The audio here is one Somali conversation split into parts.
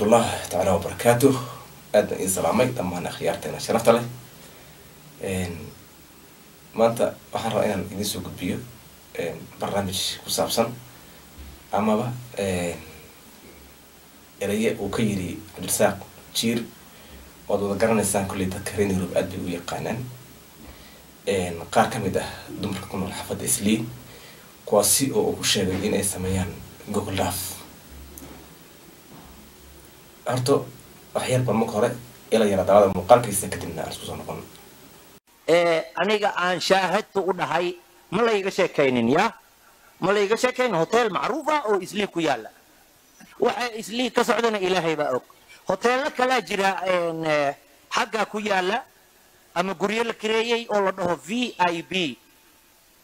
waraxmatullah tacaala wabarakaatu aadna ii salaamay dhammaan akhyaarteena sharafta leh. Maanta waxaan rabaa inaan idiin soo gudbiyo barnaamij ku saabsan amaba eraye uu ka yiri cabdirasaaq jiir. Oad wada garanaysaan kolley dadka reer nairobi aad bay u yaqaanaan. Qaar ka mid ah dumarka ku nool xaafadda islii kuwaasi oo uu ku sheegay in ay sameeyaan gogol dhaaf horta waxyar bal marka hore ila yara muuqaalkiisa kadibna aan isku soo noqon. Aniga aan shaahadta u dhahay ma layga sheekaynin ya? Ma layga sheekaynin? Hotel macruuf ah oo islii ku yaalla waxa islii ka socdana ilaahay baa og. Hoteello kalaa jira xaggaa ku yaalla ama guryo la kireeyey oo la dhaho v i b.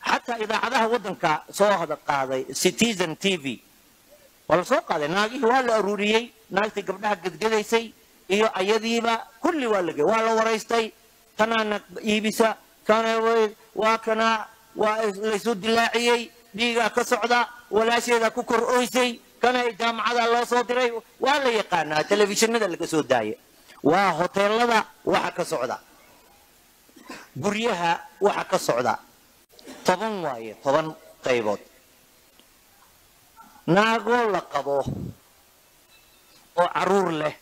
Xataa idaacadaha waddanka soo hada qaaday citizen t v waa la soo qaaday naagihii waa la aruuriyey naagtii gabdhaha gedgedaysay iyo ayadiiba kulli waa lage waa la waraystay. Kanaana iibisa kana waa kana waa laysu dilaaciyey dhiigaa ka socda walaasheeda ku kor oysay kana jaamacada loo soo diray waa la yaqaanaa telefishinada laga soo daaya waa hoteelada waxa ka socda. Guryaha waxa ka socda. Toban waaye toban qaybood naagoo la qabo oo carruur leh.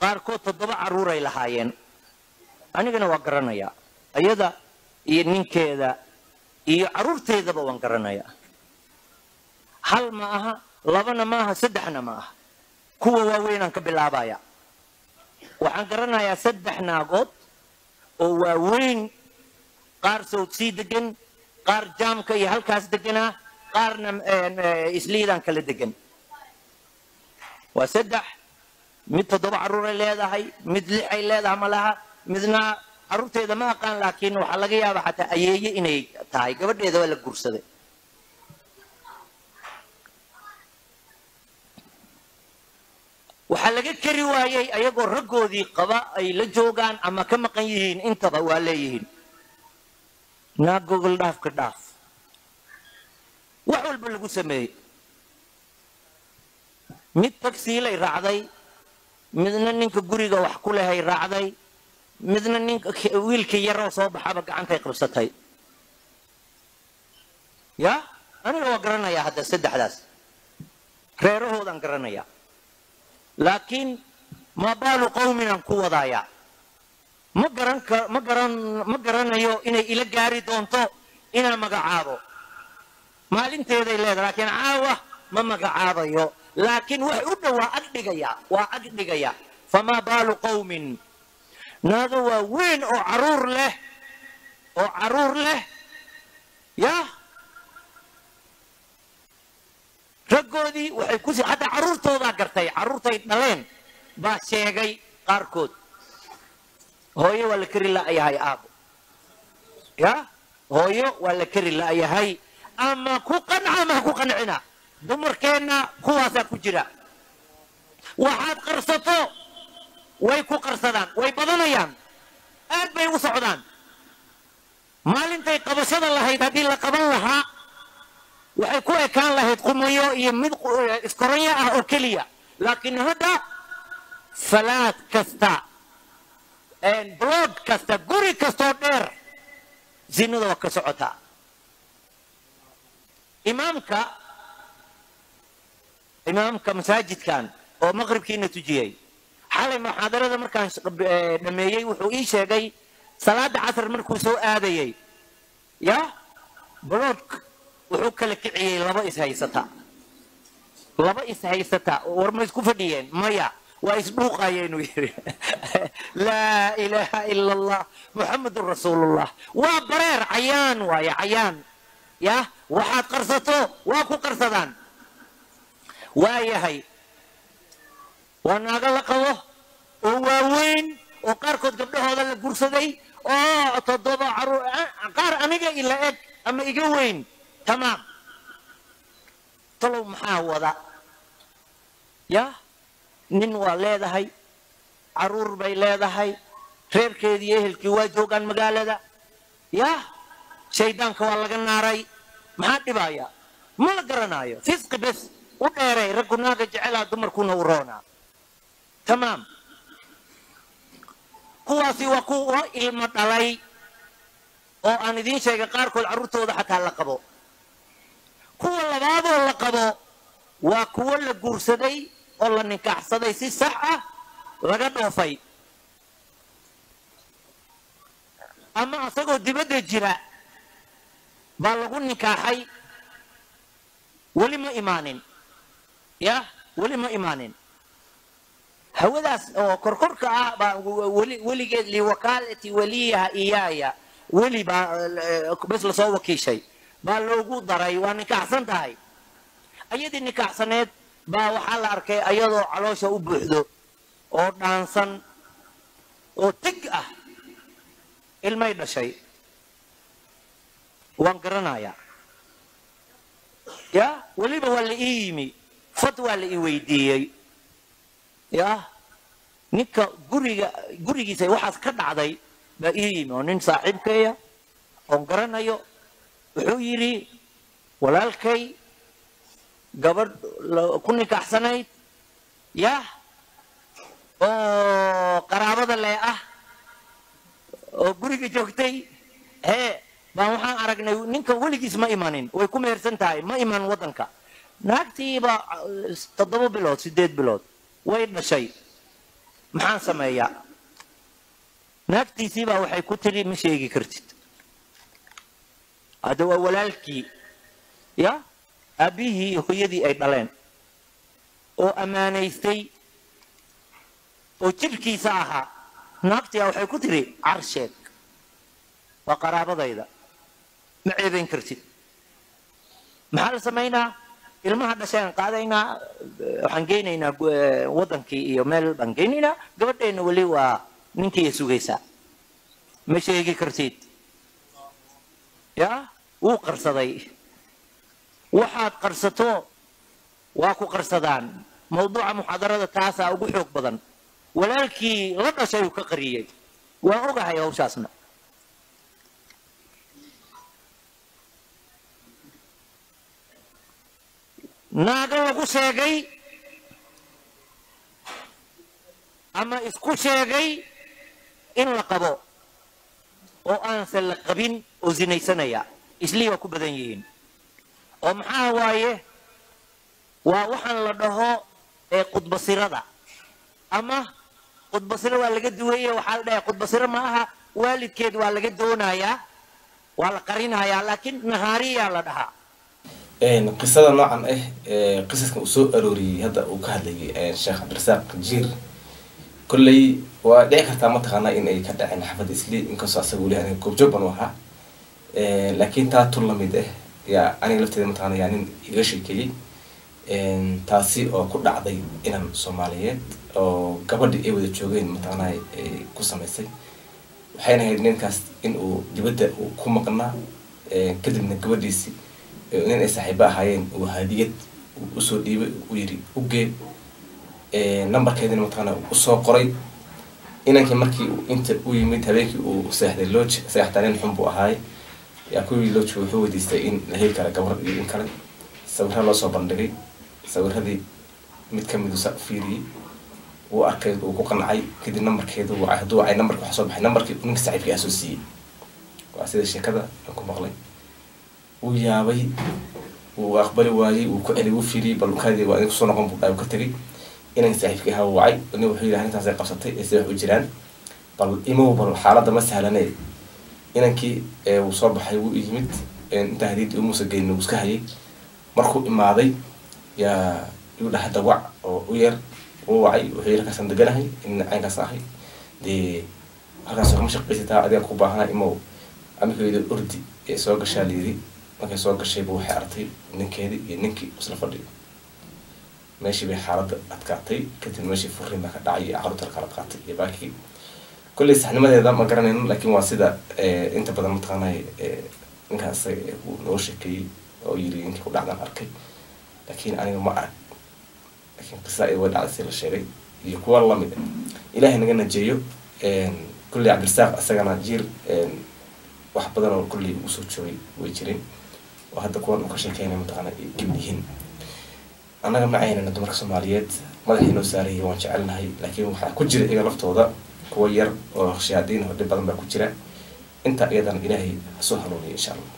Qaarkood toddoba carruuray lahaayeen. Anigana waa garanayaa. Iyada iyo ninkeeda iyo carruurteedaba waan garanayaa. Hal ma aha labana ma aha saddexna ma aha. Kuwa waaweynaan ka bilaabaya. Waxaan garanayaa saddex naagood oo waaweyn. Qaar sawdsii degan qaar jaamka iyo halkaas deganaa qaarna isliidaan kala degan waa saddex mid toddoba carruuray leedahay mid lix ay leedahay ma laha midna carruurteeda ma aqaan laakiin waxaa laga yaabaa xataa ayeeye inay tahay. Gabadheeda waa la guursaday. Waxaa laga kari waayey ayagoo raggoodii qaba ay la joogaan ama ka maqan yihiin intaba waa leeyihiin. Naag gogol dhaafka dhaaf wax walba lagu sameeyey. Mid tagsiilay raacday midna ninka guriga wax ku lehay raacday midna ninka wiilkii yaroo soo baxaba gacantay qabsatay. Ya aniga waa garanayaa hadda saddexdaas. Reerahoodaan garanayaa laakiin maa baalu qawminaan ku wadaayaa ma garan ma garan ma garanayo inay ila gaari doonto inaan magacaabo maalinteeday leedahay laakiin caawa ma magacaabayo laakiin wax u dhow waa ag dhigaya waa ag dhigaya. Famaa baalu qawmin? Naago waa weyn oo carruur leh oo carruur leh. Ya raggoodii waxay ku hadda carruurtoodaa gartay carruurtay dhaleen baa sheegay qaarkood. Hooyo waa la keri la'yahay aabo. Ya hooyo waa la keri la'yahay ama ku qanca ama ha ku qancina dumarkeenna kuwaasaa ku jira. Waxaad qarsato way ku qarsadaan way badanayaan. Aad bay u socdaan. Maalintay qabashada lahayd haddii la qaban lahaa waxay ku ekaan lahayd qumayo iyo mid iskoranyo ah oo keliya. Laakiin hadda falaad kasta blood kasta guri kastoo dheer zinada waa ka socotaa إمامك إمامك مساجد كان أو مغرب كينا تجيي حالة محاضرة هذا مركان آه، نميي وحويشة جاي صلاة عصر مركو سوء هذا يا؟ بروك وحوك لك عيي لبئس هاي ستا لبئس هاي ستا ورمز كفديين ميا ويسبوق هاي لا إله إلا الله. محمد رسول الله. وبرير عيان ويا عيان. Ya waxaad qarsato waa ku qarsadaan. Waa yahay. Waa naago la qabo oo waaweyn oo qaarkood gabdhahooda la gursaday oo toddoba carruur qaar aniga ila eg ama iga weyn. Tamaam. Talow maxaa wada? Ya nin waa leedahay carruur bay leedahay reerkeedii ehelkii waa joogaan magaalada. Ya shaydaanka waa laga naaray maxaa dhibaya ma la garanaayo fisqi bes u dheeray raggu naaga jecelaa dumarkuna u roonaa tamaam. Kuwaasi waa kuwa ilmo dhalay oo aan idiin sheegay qaarkood carruurtooda xataa la qabo. Kuwa labaadoo la qabo waa kuwo la guursaday oo la nikaaxsaday si sax ah laga dhoofay. Ama asagoo dibadda jira baa lagu nikaaxay. Weli ma imaanin. Ya weli ma imaanin. Hawadaas oo korkorka ah baa weli weligeed liwakaalati waliyaha iyaaya. Weli baa bes la soo wakiishay. Baa loogu daray waa nikaaxsan tahay. Ayadii nikaaxsaneed baa waxaa la arkay ayadoo caloosha u buuxdo oo dhaansan oo teg ah ilmay dhashay waan garanayaa ya weliba waa la ii yimi fad waa la ii weydiiyey ya ninka guriga gurigiisa waxaas ka dhacday baa ii yimi oo nin saaxiibkaya oon garanayo wuxuu yidhi walaalkay gabadh ku nikaaxsanayd yah oo qaraabada lee ah. Oo guriga joogtay hee baan waxaan aragnay ninkan weligiis ma imanin. Way ku mehersan tahay. Ma iman waddanka. Naagtiiba toddoba bilood siddeed bilood way dhashay. Maxaan sameeyaa? Naagtiisiibaa waxay ku tidhi ma sheegi kartid. Hadda waa walaalkii ya aabbihii iyo hooyadii ay dhaleen oo ammaanaystay oo jidhkiisa ahaa naagtiyaa waxay ku tidhi carsheeg waa qaraabadayda ma ceebayn kartid. Maxaa la samaynaa ilmaha dhasheen qaadaynaa waxaan geynaynaa waddankii iyo meel baan geynaynaa gabadheenna weli waa ninkiiya sugaysaa ma sheegi kartid. Ya? Wuu qarsaday. Waxaad qarsato waa ku qarsadaan. Mawduuca muxaadarada taasaa ugu xoog badan. Walaalkii la dhashay uu ka qariyey. Waa ogahay hawshaasna naago lagu sheegay ama isku sheegay in la qabo oo aanse la qabin oo sinaysanaya islii waa ku badan yihiin. Oo maxaa waaye? Waa waxaan la dhaho ee qudbasirada ama qudbasiro waa laga duweye waxaa la dhahay qudbasiro ma aha waalidkeed waa laga doonayaa waa la qarinayaa laakiin nahaariyaa la dhahaa qisada noocan ah qisaskan uu soo arooriyey hadda uu ka hadlayay sheekh cabdirasaaq jiir kolley waa dhici kartaa mataqaanaa in ay ka dhaceen xafadda isli inkastoo asaga weli aniga goobjoog u ahaa. Laakiin taa tun la mid ah yaa aniga lafteeda mataqaana yaa nin iga sheekeeyey. Taasi oo ku dhacday inan soomaaliyeed oo gabadhi ay wada joogeen mataqaanaa ay ku samaysay. Waxayna ahayd ninkaas in uu dibadda ku maqnaa kadibna gabadhiisi nin ay saaxiibo ahaayeen uu hadiyad u soo dhiibay uu yidhi ugee numberkeedina mataqaana u soo qoray. Inankii markii inta u yimid habeenkii uu seexday loo seextaa xun buu ahaay yaa loo jooga wuxuu weydiistay in la heli kara gabar iyo in kale. Sawirra loo soo bandhigay. Sawiradii mid ka midu u fiiriyey. Wuu arkay uu ku qancay kadib numberkeedu wacay hadduu wacay numberka waxa soo baxay numberkii ninka saaxiibkii ah soo siiyey. Waa sida sheekada aan ku maqlay wuu yaabay wuu aqbali waayey wuu ku celi wuu fiiriyey bal ukaadii waa ku soo noqon buu ka tegay inan saaxiibkii ahaa wacay nin wuxuu yidhi arrintaas ay qabsatay se wax u jiraan. Bal imow bal xaaladda ma sahlanee inankii wuu soo baxay wuu yimid intaa hadiidii umuusa geynin wuu iska hayay markuu imaaday yaa yuu dhaha dawac oo u yar wuu wacay wuxuu yidhi halkaasaan deganahay in caynkaas ahay. Dee halkaas kama shaqaysataa adigaan ku baahanaa imow. Amikayda ordi ee soo gashaa layidhi markay soo gashayba waxay artay ninkeedii iyo ninkii isla fadhiyo. Meeshii bay xaaladda adkaatay kadib meeshii furrin baa ka dhacay iyo carruurta kala qaatay iyo baakii. Kolley saxnimadeeda ma garanayno laakiin waa sida inta badan mataqaanay ninkaas uu noo sheekeeyey oo yiri ninkii ku dhacdan arkay. Laakiin aniga ma arag. Laakiin qisa ay way dhacday si la sheegay iyo kuwa la mid ah. Ilaahay naga najeeyo kolley cabdirasaaq isagana jiir wax badan kolley uu soo joogay way jireen hadda kuwan uu ka sheekeynay mataqaana ka mid yihiin annaga ma aynana dumarka soomaaliyeed madaxii noo saarayay waan jecelnahay laakiin waxaa ku jira iyaga laftooda kuwa yar oo shayaadiin oo dhib badan baa ku jira. Inta iyadan ilaahay hasoo hanuuniya insha allah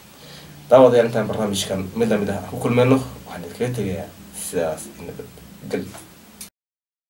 daawadayaal intaan barnaamijkan mid la mid ah aan ku kulmeyno waxaan idinkaga tegayaa sidaas nabadgelyo